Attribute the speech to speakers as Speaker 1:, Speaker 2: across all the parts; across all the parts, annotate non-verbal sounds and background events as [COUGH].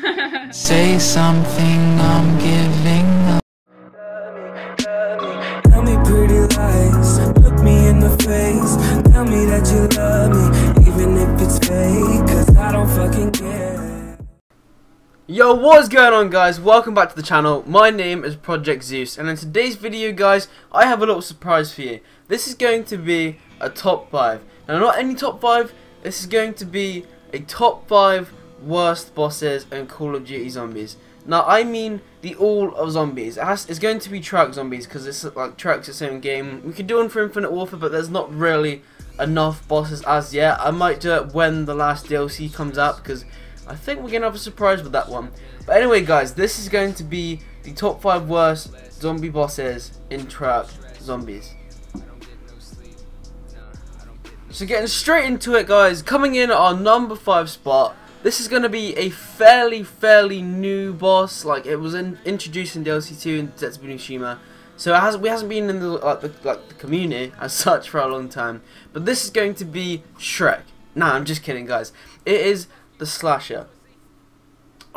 Speaker 1: [LAUGHS] Say something, I'm giving up.
Speaker 2: Tell me pretty lies, look me in the face. Tell me that you love me, even if it's fake. Cause I don't fucking care.
Speaker 3: Yo, what's going on guys? Welcome back to the channel. My name is Project Zeus and in today's video guys, I have a little surprise for you. This is going to be a top 5. Now not any top 5, this is going to be a top 5 worst bosses and Call of Duty Zombies. Now I mean the all of zombies. It has, it's going to be Treyarch zombies because it's like Treyarch's its own game. We could do one for Infinite Warfare but there's not really enough bosses as yet. I might do it when the last DLC comes out because I think we're going to have a surprise with that one. But anyway guys, this is going to be the top 5 worst zombie bosses in Treyarch Zombies. So getting straight into it guys, coming in at our number 5 spot, this is going to be a fairly, fairly new boss, like it was in, introduced in DLC 2 in Zetsubou Shima. So it has, we hasn't been in the like, the like the community as [LAUGHS] such for a long time. But this is going to be Shrek. Nah, I'm just kidding guys. It is the slasher. [SIGHS]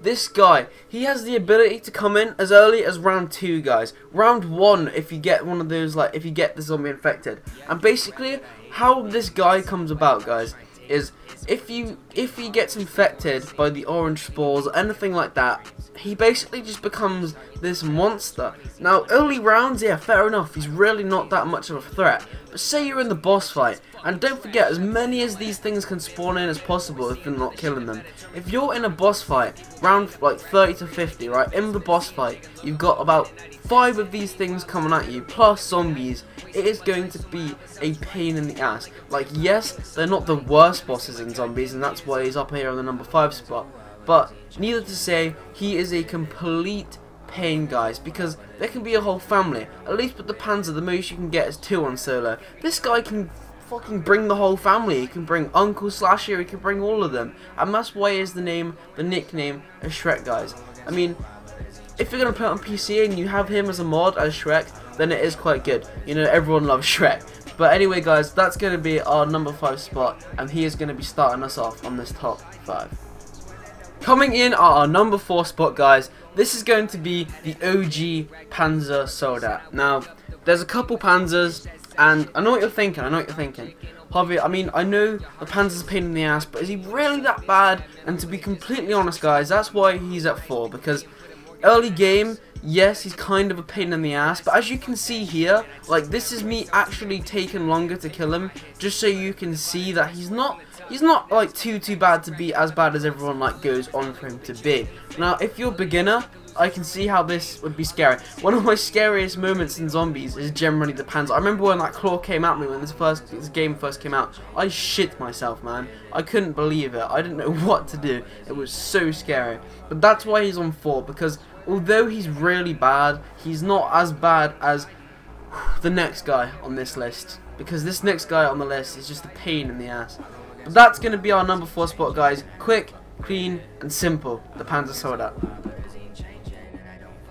Speaker 3: this guy, he has the ability to come in as early as round two, guys. Round one, if you get one of those, like, if you get the zombie infected. And basically, how this guy comes about, guys, is if you if he gets infected by the orange spores or anything like that, he basically just becomes this monster. Now, early rounds, yeah, fair enough, he's really not that much of a threat. But say you're in the boss fight, and don't forget, as many as these things can spawn in as possible if you're not killing them. If you're in a boss fight, round like 30 to 50, right, in the boss fight, you've got about 5 of these things coming at you, plus zombies, it is going to be a pain in the ass. Like, yes, they're not the worst bosses in zombies, and that's why he's up here on the number 5 spot. But, neither to say, he is a complete guys, because there can be a whole family. At least with the Panzer, the most you can get is two on solo. This guy can fucking bring the whole family. He can bring Uncle Slasher, he can bring all of them. And that's why is the name, the nickname of Shrek, guys. I mean, if you're going to play it on PC and you have him as a mod as Shrek, then it is quite good. You know, everyone loves Shrek. But anyway, guys, that's going to be our number 5 spot, and he is going to be starting us off on this top 5. Coming in at our number 4 spot, guys, this is going to be the OG Panzer Soldat. Now, there's a couple Panzers, and I know what you're thinking, I know what you're thinking. Harvey, I mean, I know the Panzer's a pain in the ass, but is he really that bad? And to be completely honest, guys, that's why he's at 4, because early game, yes, he's kind of a pain in the ass, but as you can see here, like, this is me actually taking longer to kill him, just so you can see that he's not he's not like too too bad to be as bad as everyone like goes on for him to be. Now, if you're a beginner, I can see how this would be scary. One of my scariest moments in zombies is generally the Panzer. I remember when that claw came at me when this first this game first came out. I shit myself, man. I couldn't believe it. I didn't know [LAUGHS] what to do. It was so scary. But that's why he's on 4 because although he's really bad, he's not as bad as [SIGHS] the next guy on this list. Because this next guy on the list is just a pain in the ass. But that's going to be our number 4 spot, guys. Quick, clean, and simple. The Panzer Soldat.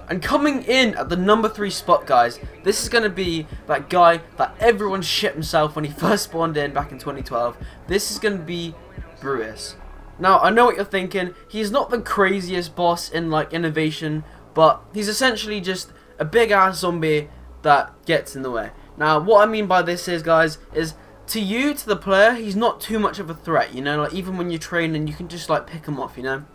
Speaker 3: And coming in at the number 3 spot, guys, this is going to be that guy that everyone shit himself when he [LAUGHS] first spawned in back in 2012. This is going to be Brutus. Now, I know what you're thinking. He's not the craziest boss in, like, innovation, but he's essentially just a big-ass zombie that gets in the way. Now, what I mean by this is, guys, is to you, to the player, he's not too much of a threat, you know? Like, even when you're training, you can just, like, pick him off, you know?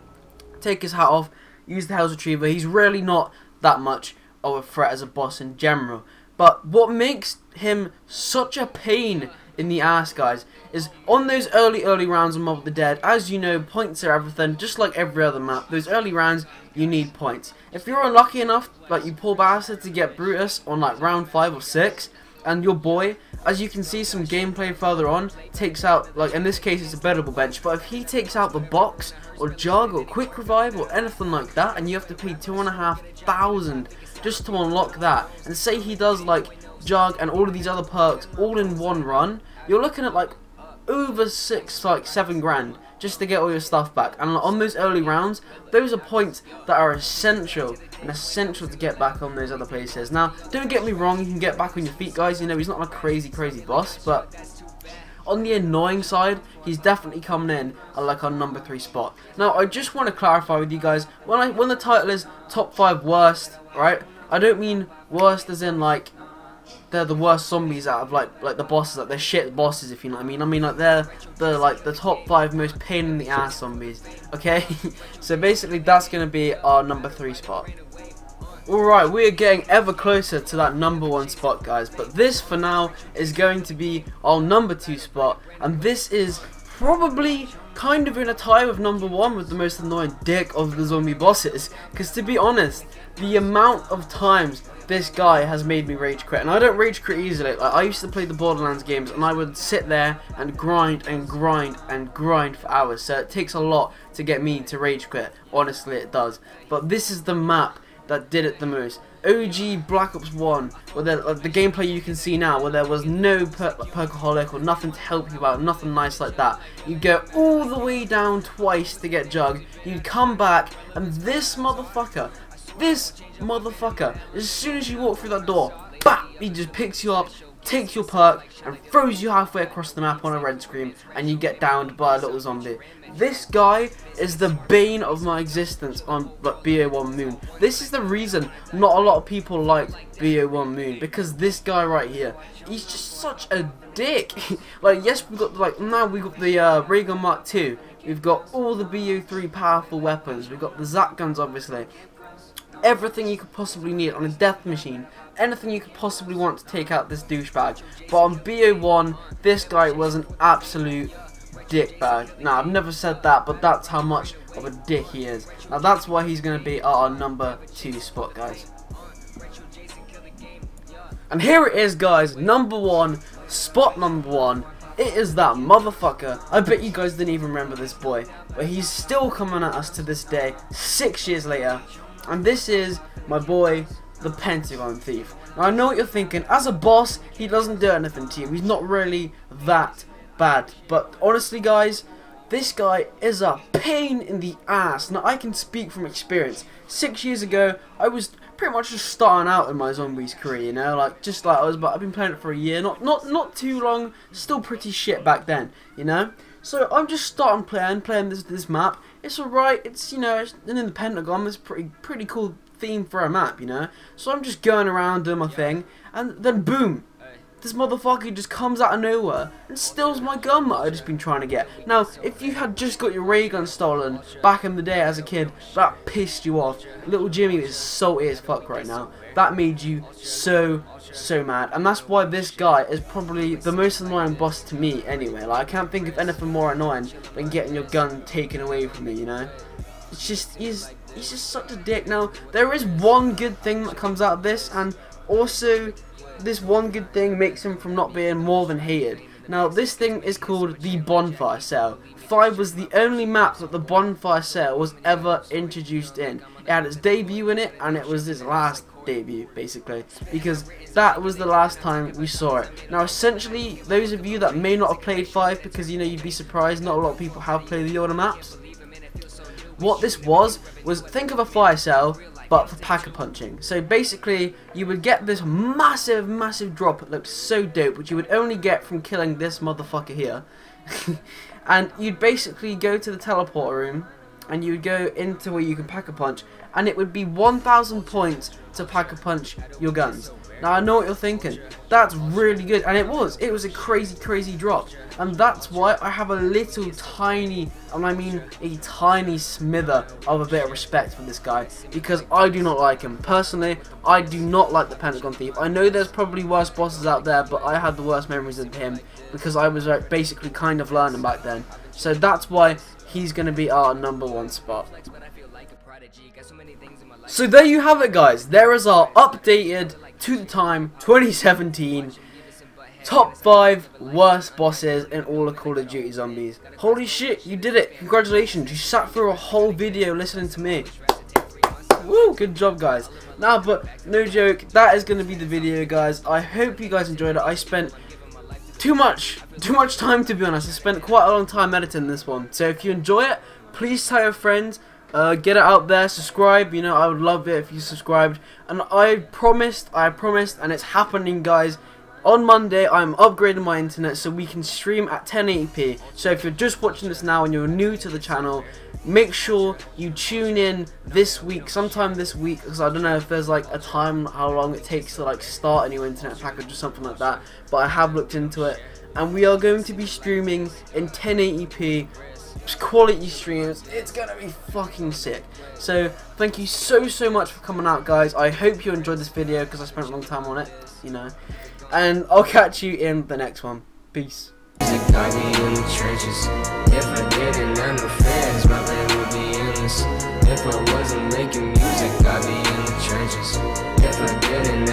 Speaker 3: Take his hat off, use the Hell's Retriever. He's really not that much of a threat as a boss in general. But what makes him such a pain in the ass, guys, is on those early, early rounds of Mob of the Dead, as you know, points are everything, just like every other map. Those early rounds, you need points. If you're unlucky enough, like you pull bastard to get Brutus on like round 5 or 6, and your boy, as you can see some gameplay further on, takes out, like in this case it's a bettable bench, but if he takes out the box, or jug, or quick revive, or anything like that, and you have to pay two and a half thousand just to unlock that, and say he does like jug and all of these other perks all in one run, you're looking at like over six, like seven grand just to get all your stuff back. And on those early rounds, those are points that are essential and essential to get back on those other places. Now, don't get me wrong, you can get back on your feet, guys. You know, he's not a crazy, crazy boss, but on the annoying side, he's definitely coming in at like our number three spot. Now, I just want to clarify with you guys when I when the title is top five worst, right? I don't mean worst as in like they're the worst zombies out of like like the bosses, like they're shit bosses if you know what I mean. I mean like they're the like the top five most pain in the ass zombies. Okay, [LAUGHS] so basically that's gonna be our number three spot. Alright, we are getting ever closer to that number one spot, guys. But this, for now, is going to be our number two spot. And this is probably kind of in a tie with number one with the most annoying dick of the zombie bosses. Because to be honest, the amount of times this guy has made me rage quit. And I don't rage quit easily. Like, I used to play the Borderlands games and I would sit there and grind and grind and grind for hours. So it takes a lot to get me to rage quit. Honestly, it does. But this is the map that did it the most. OG Black Ops 1, where the, uh, the gameplay you can see now, where there was no per perkaholic or nothing to help you out, nothing nice like that. You'd go all the way down twice to get Jug, you'd come back, and this motherfucker, this motherfucker, as soon as you walk through that door, BAP! He just picks you up, takes your perk and throws you halfway across the map on a red screen and you get downed by a little zombie. This guy is the bane of my existence on like, BO1 Moon. This is the reason not a lot of people like BO1 Moon because this guy right here, he's just such a dick. [LAUGHS] like yes, we've got like now we've got the uh, Mark II. We've got all the BO3 powerful weapons. We've got the Zap guns obviously everything you could possibly need on a death machine, anything you could possibly want to take out this douchebag. But on BO1, this guy was an absolute dickbag. Now, I've never said that, but that's how much of a dick he is. Now, that's why he's going to be our number two spot, guys. And here it is, guys, number one, spot number one. It is that motherfucker. I bet you guys didn't even remember this boy. But he's still coming at us to this day, six years later. And this is my boy, the Pentagon Thief. Now I know what you're thinking, as a boss, he doesn't do anything to you. He's not really that bad. But honestly guys, this guy is a pain in the ass. Now I can speak from experience. Six years ago, I was pretty much just starting out in my zombies career, you know, like just like I was, but I've been playing it for a year, not not not too long, still pretty shit back then, you know. So I'm just starting playing, playing this this map. It's alright. It's you know, it's in the Pentagon. It's pretty pretty cool theme for a map, you know. So I'm just going around doing my thing, and then boom, this motherfucker just comes out of nowhere and steals my gun that I've just been trying to get. Now, if you had just got your ray gun stolen back in the day as a kid, that pissed you off. Little Jimmy is salty as fuck right now. That made you so, so mad. And that's why this guy is probably the most annoying boss to me anyway. Like, I can't think of anything more annoying than getting your gun taken away from me, you know? It's just, he's, he's just such a dick. Now, there is one good thing that comes out of this, and also, this one good thing makes him from not being more than hated. Now, this thing is called the Bonfire Sale. 5 was the only map that the Bonfire Sale was ever introduced in. It had its debut in it, and it was its last debut, basically, because that was the last time we saw it. Now, essentially, those of you that may not have played 5, because, you know, you'd be surprised, not a lot of people have played the older maps, what this was, was think of a fire sale, but for Pack-a-Punching. So basically, you would get this massive, massive drop that looked so dope, which you would only get from killing this motherfucker here. [LAUGHS] and you'd basically go to the teleporter room, and you would go into where you can Pack-a-Punch, and it would be 1,000 points to Pack-a-Punch your guns. Now I know what you're thinking. That's really good, and it was. It was a crazy, crazy drop, and that's why I have a little tiny, and I mean a tiny smither of a bit of respect for this guy because I do not like him personally. I do not like the Pentagon Thief. I know there's probably worse bosses out there, but I had the worst memories of him because I was like, basically kind of learning back then. So that's why he's going to be our number one spot. So there you have it guys, there is our updated to the time 2017 top 5 worst bosses in all of Call of Duty Zombies. Holy shit, you did it, congratulations, you sat through a whole video listening to me. Woo, good job guys. Now but no joke, that is going to be the video guys. I hope you guys enjoyed it. I spent too much, too much time to be honest. I spent quite a long time editing this one. So if you enjoy it, please tell your friends uh, get it out there, subscribe, you know, I would love it if you subscribed. And I promised, I promised, and it's happening, guys. on Monday I'm upgrading my internet so we can stream at 1080p. So if you're just watching this now and you're new to the channel, make sure you tune in this week, sometime this week, because I don't know if there's like a time how long it takes to like start a new internet package or something like that, but I have looked into it. And we are going to be streaming in 1080p quality streams. It's gonna be fucking sick. So thank you so so much for coming out, guys. I hope you enjoyed this video because I spent a long time on it, you know. And I'll catch you in the next one. Peace.
Speaker 4: If I I wasn't making music, I'd be in the trenches. If I didn't